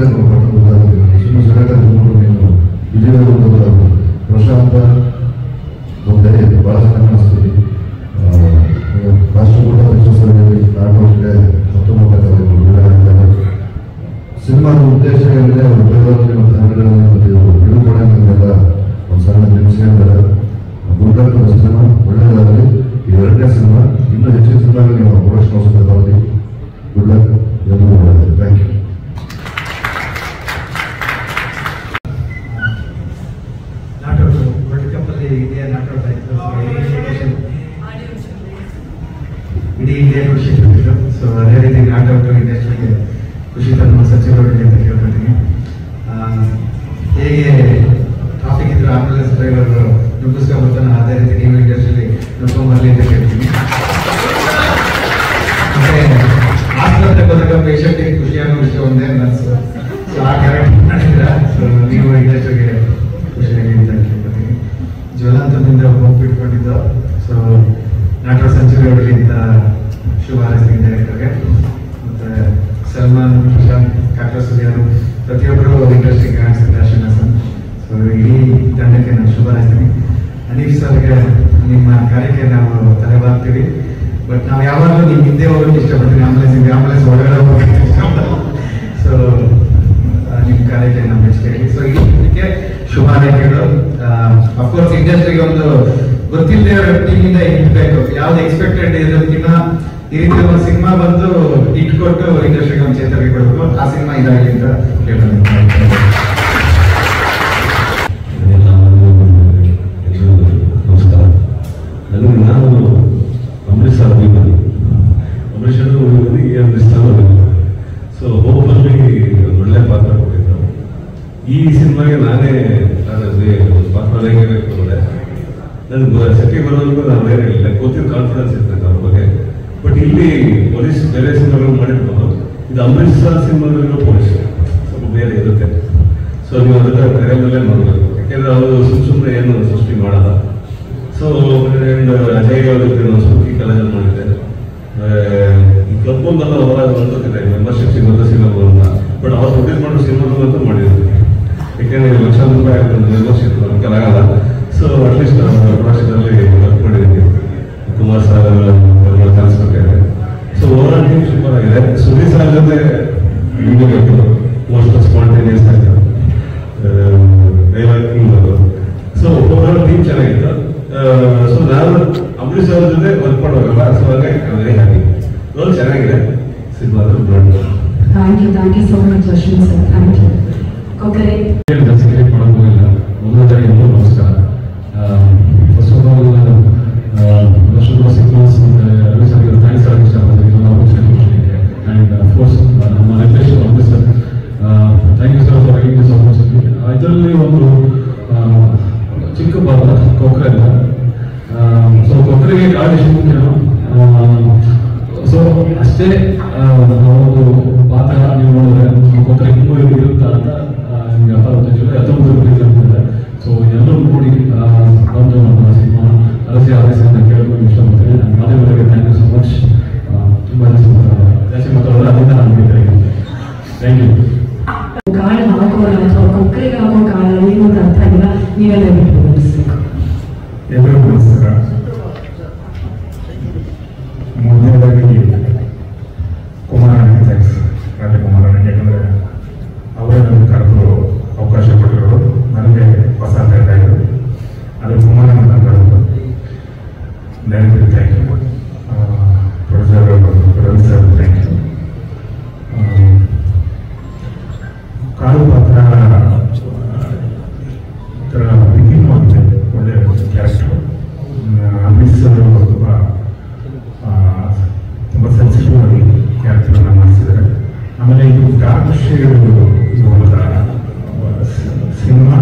ಘಟನೆಗಳು ಗೊತ್ತಾಗುತ್ತೆ ಸುಮ್ಮನೆ ಒಂದು ಭಾಳ ಚೆನ್ನಾಗಿ ಅನಿಸ್ತೀವಿ ರಾಷ್ಟ್ರಕೂಟ ಪಕ್ಷದಲ್ಲಿ ನಾಲ್ಕು ಸಿನಿಮಾದ ಉದ್ದೇಶ ಏನಿದೆ ಒಂದು ಸಣ್ಣ ನಿಮಿಷ ಗುರುಡಾಕ ಸಿನಿಮಾ ಒಳ್ಳೆಯದಾಗಲಿ ಎರಡನೇ ಸಿನಿಮಾ ಇನ್ನೂ ಹೆಚ್ಚು ಆಸ್ಪತ್ರೆ ಇದೆ ಮಾತಾಡ್ತಾ ಇತ್ತು ಇಡೀ ಇಂಡಿಯಾ ಕೃಷಿ ಸೊ ಅದೇ ರೀತಿ ನಾಟ್ ಔಟ್ ಇಂಡಸ್ಟ್ರಿಗೆ ಕೃಷಿ ತನ್ನ ಸಚಿವರಿಗೆ ಶುಭ ಹಾರೈಸ್ತೀನಿ ಡೈರೆಕ್ಟರ್ಗೆ ಮತ್ತೆ ಸಲ್ಮಾನ್ ಪ್ರಶಾಂತ್ ಕಾಕಾ ಸುರಿಯರು, ಪ್ರತಿಯೊಬ್ಬರು ಇಂಡಸ್ಟ್ರಿಗೆ ಕಾಣಿಸ್ತಾರೆ ಸರ್. ಸೊ ಇಡೀ ತಂಡಕ್ಕೆ ನಾನು ಶುಭ ಹಾರೈಸ್ತೀನಿ ಅನೀಫ್ ಸರ್ಗೆ ನಿಮ್ಮ ಕಾರ್ಯಕ್ಕೆ ನಾವು ತಲೆ ಬರ್ತೀವಿ ಬಟ್ ನಾವು ಯಾವಾಗಲೂ ನಿಮ್ಮ ಹಿಂದೆ ಹೋಗೋಕ್ಕೆ ಇಷ್ಟಪಡ್ತೀನಿ. ಆಂಬುಲೆನ್ಸ್ ಆಂಬುಲೆನ್ಸ್ ಇಷ್ಟಪಡಲ್ಲ ಸೊ ನಿಮ್ಮ ಕಾರ್ಯಕ್ಕೆ ನಮ್ಮ ಮೆಚ್ಚುಗೆ ಸೊ ಇದಕ್ಕೆ ಶುಭ ಹಾರೈಕೆಗಳು ಅಫ್ಕೋರ್ಸ್ ಇಂಡಸ್ಟ್ರಿಗೆ ಒಂದು ಗೊತ್ತಿಲ್ಲದೆ ಟೀಮಿಂದ ಇರಬೇಕು. ಯಾವ್ದು ಎಕ್ಸ್ಪೆಕ್ಟೆಡ್ ಇರೋದಕ್ಕಿಂತ ಈ ರೀತಿ ಒಂದು ಸಿನಿಮಾ ಬಂದು ಇಟ್ಕೊಟ್ಟು ಇಂಡಸ್ಟ್ರಿಗೆ ಒಂದು ಚೇತರಿಕೆ ಕೊಡಬೇಕು. ಆ ಸಿನಿಮಾ ಇದಾಗಲಿ ಅಂತ ಕೇಳೋದು ಈ ಸಿನಿಮಾಗೆ ನಾನೇ ಪಾತ್ರ ಹೇಗಿರಬೇಕು ಅಂದರೆ ನನಗೆ ಸೆಟ್ಟಿಗೆ ಬರೋದಕ್ಕೂ ನಾನು ಬೇರೆ ಇಲ್ಲ ಗೊತ್ತಿರೋ ಕಾನ್ಫಿಡೆನ್ಸ್ ಇರ್ತದೆ ಅವ್ರ ಬಗ್ಗೆ. ಬಟ್ ಇಲ್ಲಿ ಪೊಲೀಸ್ ಬೇರೆ ಸಿನಿಮಾಗಳು ಮಾಡಿರ್ಬೋದು. ಇದು ಅಮೃತ್ಸರ್ ಸರ್ ಸಿನಿಮಾದಲ್ಲಿರೋ ಪೊಲೀಸ್ ಸ್ವಲ್ಪ ಬೇರೆ ಇರುತ್ತೆ. ಸೊ ನೀವು ಬೇರೆ ಬೇರೆ ಮಾಡಬೇಕು ಯಾಕೆಂದ್ರೆ ಅವರು ಸುಮ್ ಸುಮ್ಮನೆ ಏನು ಸೃಷ್ಟಿ ಮಾಡಲ್ಲ. ಸೊ ಅಜಯ್ ಅವರು ಸ್ಫೂರ್ತಿ ಕಾಲೇಜಲ್ಲಿ ಮಾಡಿದ್ದೆ ನಿಮಗೆ ಮೋಸ್ಟ್ ಸ್ಪಾಂಟೇನಿಯಸ್ ಆಯ್ತು ಡೈಲಾಗಿಂಗ್ ಅದು ಸೊ ಓವರ್ ಟೀಮ್ ಚೆನ್ನಾಗಿತ್ತು ಸೊ ನಾನು ಅಂಬರೀಷ್ ಅವ್ರ ಜೊತೆ ವರ್ಕ್ ಮಾಡೋಲ್ಲ ಸೊ ಹಾಗೆ ವೆರಿ ಹ್ಯಾಪಿ ರೋಲ್ ಚೆನ್ನಾಗಿದೆ cinema thank you thank you so much Ashwin sir thank you. Kokkare ಅಂತ ಸೊ ಕಾಡು ಎಷ್ಟು ಸೊ ಅಷ್ಟೇ ಒಂದು ಪಾತ್ರ ನೀವು ನೋಡಿದ್ರೆ ಕೊಕ್ಕರೆ ನೆನಪು thank you professor Ravi sir thank you ಕಾಲು ಪಾತ್ರ ಒಂಥರ ಥಿಂಕಿಂಗ್ ಮಾಡುತ್ತೆ ಒಳ್ಳೆಯ ಕ್ಯಾರೆಕ್ಟ್ರು ಅಮಿತ್ ಸರ್ ತುಂಬ ತುಂಬ ಸೆನ್ಸಿಟಿವ್ ಆಗಿ ಕ್ಯಾರೆಕ್ಟ್ರನ್ನ ಮಾಡಿಸಿದ್ದಾರೆ. ಆಮೇಲೆ ಇದು ಡಾರ್ಕ್ ಶೇಡ್ ಸಿನಿಮಾ.